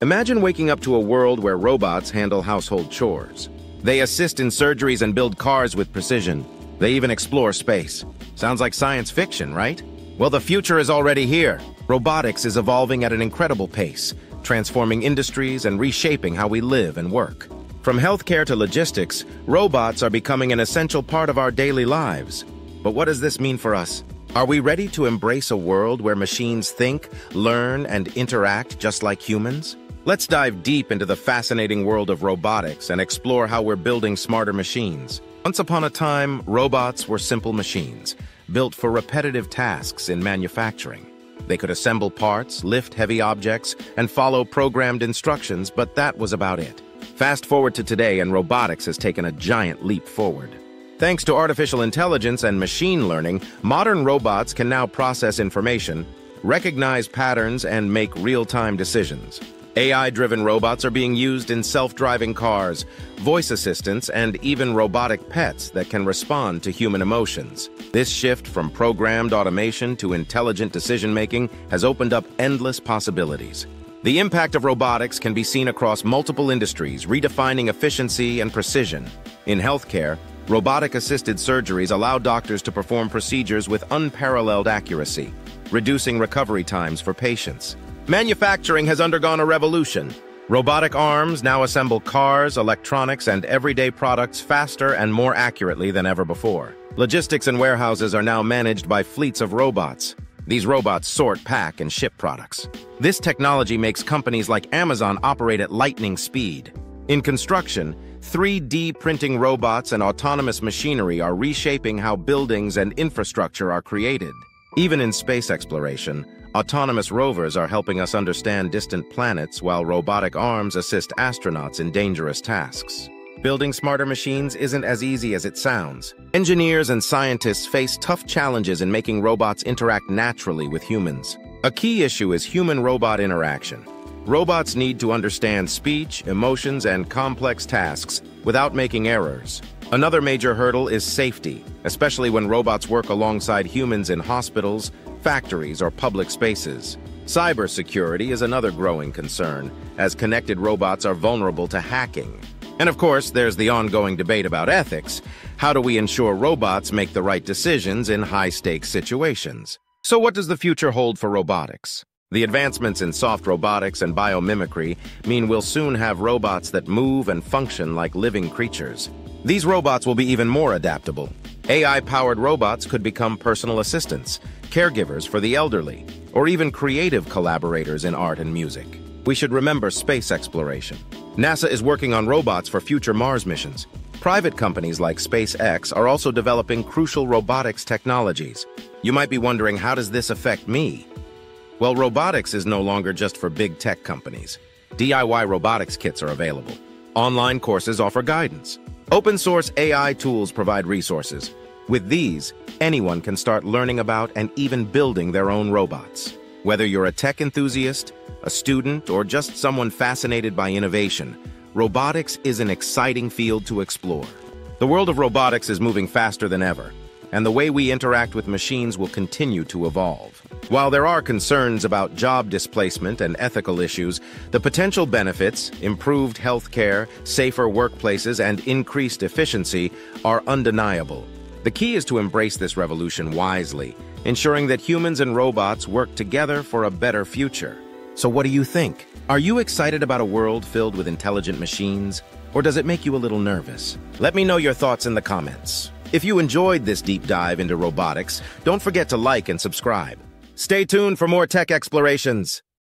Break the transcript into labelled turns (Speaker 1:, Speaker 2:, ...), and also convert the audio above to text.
Speaker 1: Imagine waking up to a world where robots handle household chores. They assist in surgeries and build cars with precision. They even explore space. Sounds like science fiction, right? Well, the future is already here. Robotics is evolving at an incredible pace, transforming industries and reshaping how we live and work. From healthcare to logistics, robots are becoming an essential part of our daily lives. But what does this mean for us? Are we ready to embrace a world where machines think, learn, and interact just like humans? Let's dive deep into the fascinating world of robotics and explore how we're building smarter machines. Once upon a time, robots were simple machines, built for repetitive tasks in manufacturing. They could assemble parts, lift heavy objects, and follow programmed instructions, but that was about it. Fast forward to today and robotics has taken a giant leap forward. Thanks to artificial intelligence and machine learning, modern robots can now process information, recognize patterns, and make real-time decisions. AI-driven robots are being used in self-driving cars, voice assistants, and even robotic pets that can respond to human emotions. This shift from programmed automation to intelligent decision-making has opened up endless possibilities. The impact of robotics can be seen across multiple industries, redefining efficiency and precision. In healthcare, robotic-assisted surgeries allow doctors to perform procedures with unparalleled accuracy, reducing recovery times for patients. Manufacturing has undergone a revolution. Robotic arms now assemble cars, electronics, and everyday products faster and more accurately than ever before. Logistics and warehouses are now managed by fleets of robots, these robots sort, pack, and ship products. This technology makes companies like Amazon operate at lightning speed. In construction, 3D printing robots and autonomous machinery are reshaping how buildings and infrastructure are created. Even in space exploration, autonomous rovers are helping us understand distant planets while robotic arms assist astronauts in dangerous tasks. Building smarter machines isn't as easy as it sounds. Engineers and scientists face tough challenges in making robots interact naturally with humans. A key issue is human-robot interaction. Robots need to understand speech, emotions, and complex tasks without making errors. Another major hurdle is safety, especially when robots work alongside humans in hospitals, factories, or public spaces. Cybersecurity is another growing concern, as connected robots are vulnerable to hacking. And of course, there's the ongoing debate about ethics. How do we ensure robots make the right decisions in high-stakes situations? So what does the future hold for robotics? The advancements in soft robotics and biomimicry mean we'll soon have robots that move and function like living creatures. These robots will be even more adaptable. AI-powered robots could become personal assistants, caregivers for the elderly, or even creative collaborators in art and music. We should remember space exploration. NASA is working on robots for future Mars missions. Private companies like SpaceX are also developing crucial robotics technologies. You might be wondering, how does this affect me? Well, robotics is no longer just for big tech companies. DIY robotics kits are available. Online courses offer guidance. Open source AI tools provide resources. With these, anyone can start learning about and even building their own robots. Whether you're a tech enthusiast, a student, or just someone fascinated by innovation, robotics is an exciting field to explore. The world of robotics is moving faster than ever, and the way we interact with machines will continue to evolve. While there are concerns about job displacement and ethical issues, the potential benefits, improved healthcare, safer workplaces, and increased efficiency are undeniable. The key is to embrace this revolution wisely, ensuring that humans and robots work together for a better future. So what do you think? Are you excited about a world filled with intelligent machines? Or does it make you a little nervous? Let me know your thoughts in the comments. If you enjoyed this deep dive into robotics, don't forget to like and subscribe. Stay tuned for more tech explorations.